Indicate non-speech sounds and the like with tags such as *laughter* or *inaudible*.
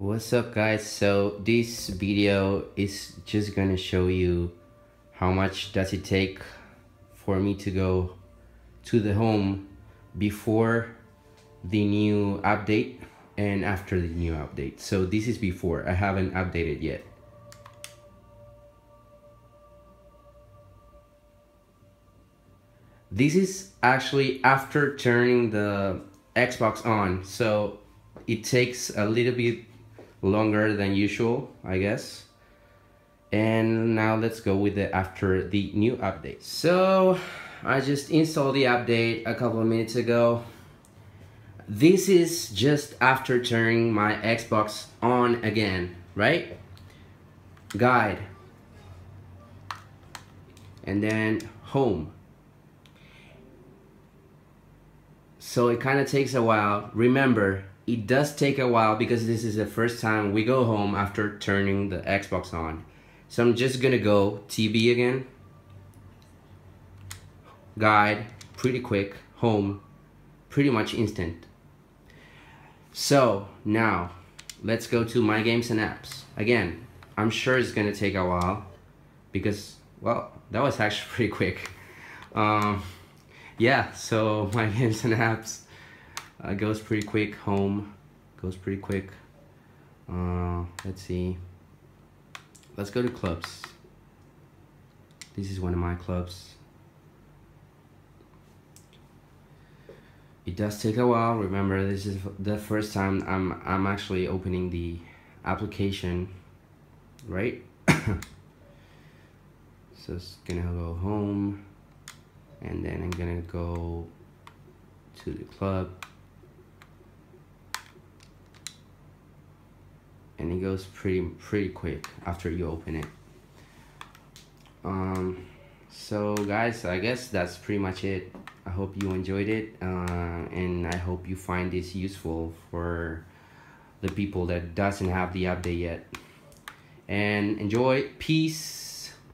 What's up guys? So this video is just gonna show you how much does it take for me to go to the home before the new update and after the new update. So this is before, I haven't updated yet. This is actually after turning the Xbox on, so it takes a little bit longer than usual, I guess. And now let's go with the after the new update. So I just installed the update a couple of minutes ago. This is just after turning my Xbox on again, right? Guide. And then home. So it kind of takes a while. Remember, it does take a while because this is the first time we go home after turning the Xbox on. So I'm just gonna go TV again. Guide, pretty quick. Home, pretty much instant. So now, let's go to my games and apps. Again, I'm sure it's gonna take a while because, well, that was actually *laughs* pretty quick. Um, yeah, so *laughs* my games and apps uh, goes pretty quick. Home goes pretty quick. Uh, let's see. Let's go to clubs. This is one of my clubs. It does take a while. Remember, this is the first time I'm I'm actually opening the application, right? *coughs* so it's gonna go home, and then I'm gonna go to the club and it goes pretty pretty quick after you open it. Um so guys i guess that's pretty much it. I hope you enjoyed it uh, and i hope you find this useful for the people that doesn't have the update yet. And enjoy. Peace